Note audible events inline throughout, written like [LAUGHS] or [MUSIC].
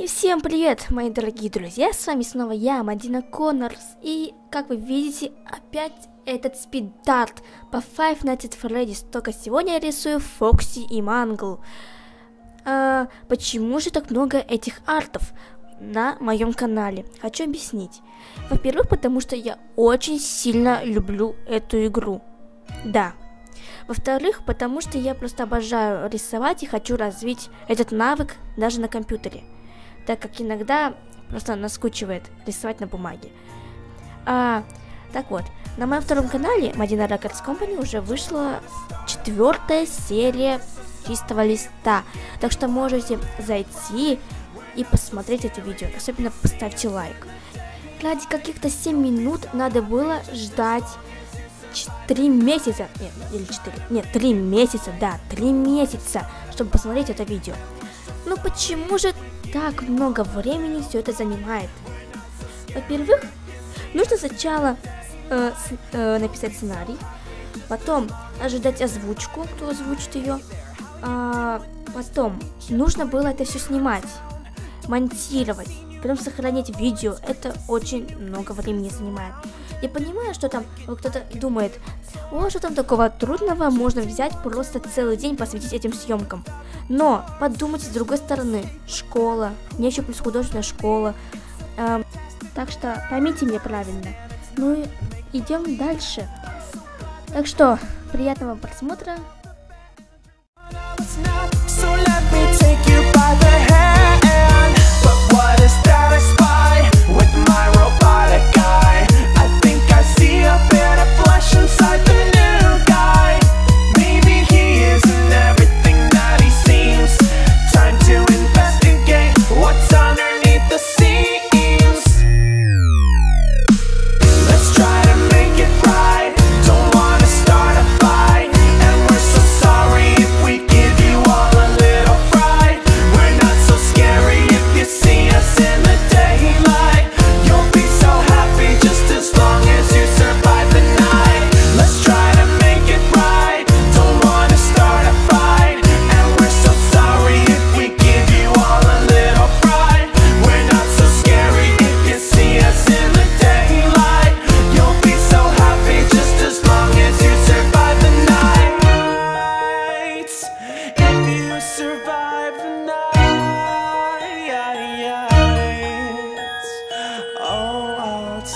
И всем привет, мои дорогие друзья, с вами снова я, Мадина Коннорс, и, как вы видите, опять этот спид-дарт по Five Nights at Freddy's, только сегодня я рисую Фокси и Мангл. А, почему же так много этих артов на моем канале? Хочу объяснить. Во-первых, потому что я очень сильно люблю эту игру. Да, во-вторых, потому что я просто обожаю рисовать и хочу развить этот навык даже на компьютере, так как иногда просто наскучивает рисовать на бумаге. А, так вот, на моем втором канале Madina Records Company уже вышла четвертая серия чистого листа, так что можете зайти и посмотреть это видео, особенно поставьте лайк. Ради каких-то 7 минут надо было ждать три месяца, нет, или четыре, нет, три месяца, да, три месяца, чтобы посмотреть это видео. Ну почему же так много времени все это занимает? Во-первых, нужно сначала э, с, э, написать сценарий, потом ожидать озвучку, кто озвучит ее, а потом нужно было это все снимать, монтировать, потом сохранять видео. Это очень много времени занимает. Я понимаю, что там кто-то думает, о, что там такого трудного, можно взять просто целый день посвятить этим съемкам. Но подумайте с другой стороны, школа, мне еще плюс художественная школа. Эм, так что поймите меня правильно. Ну и идем дальше. Так что, приятного просмотра. So let me take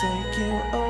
take you away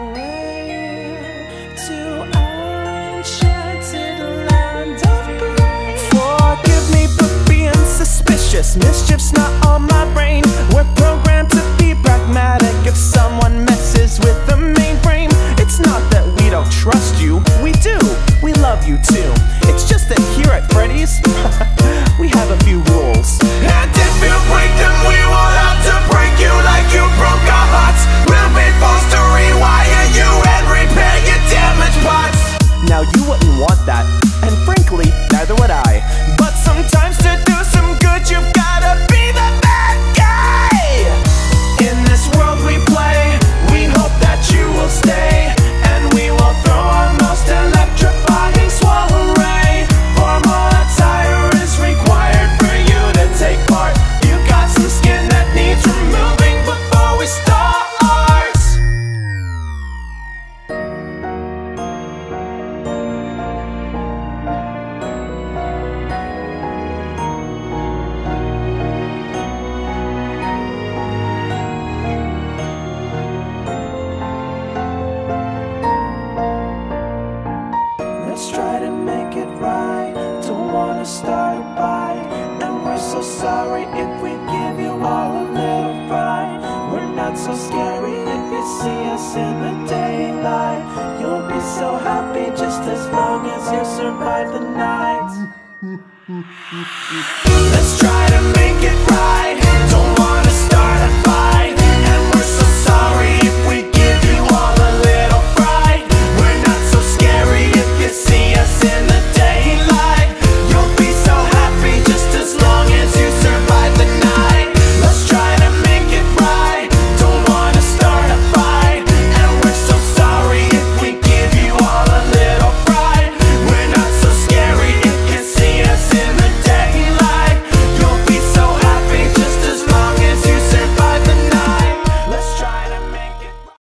so scary if you see us in the daylight. You'll be so happy just as long as you survive the night. [LAUGHS] Let's try to make it right.